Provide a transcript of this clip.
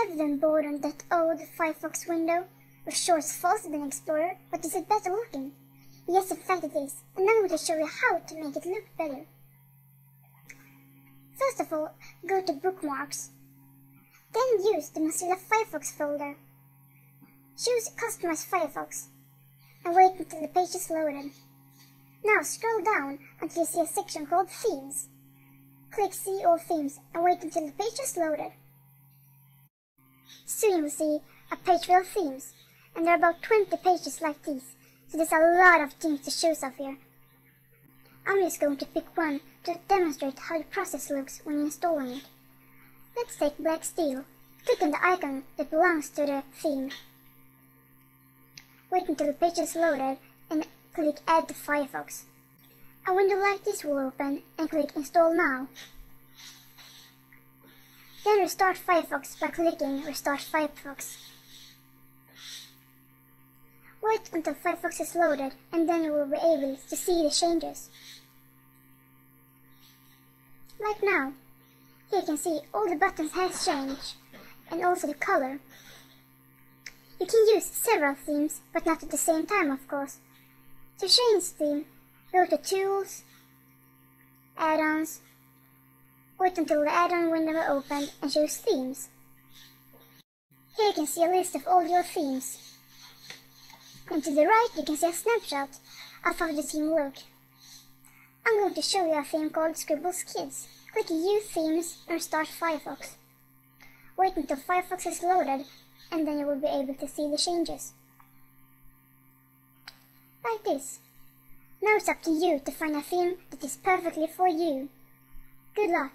Ever been bored on that old Firefox window? Sure as false been Explorer, but is it better looking? Yes, in fact it is, and I'm going to show you how to make it look better. First of all, go to Bookmarks. Then use the Mozilla Firefox folder. Choose Customize Firefox, and wait until the page is loaded. Now scroll down until you see a section called Themes. Click See All Themes and wait until the page is loaded. Soon will see a page full of themes, and there are about 20 pages like these, so there's a lot of themes to choose of here. I'm just going to pick one to demonstrate how the process looks when installing it. Let's take Black Steel. Click on the icon that belongs to the theme. Wait until the page is loaded and click Add to Firefox. A window like this will open and click Install Now. Then restart Firefox by clicking Restart Firefox. Wait until Firefox is loaded and then you will be able to see the changes. Like now. Here you can see all the buttons has changed and also the color. You can use several themes, but not at the same time of course. To change theme, go to Tools, Add-ons, Wait until the add-on window opened and choose Themes. Here you can see a list of all your themes. And to the right you can see a snapshot of how the theme look. I'm going to show you a theme called Scribblies Kids. Click Use Themes and start Firefox. Wait until Firefox is loaded and then you will be able to see the changes. Like this. Now it's up to you to find a theme that is perfectly for you. Good luck!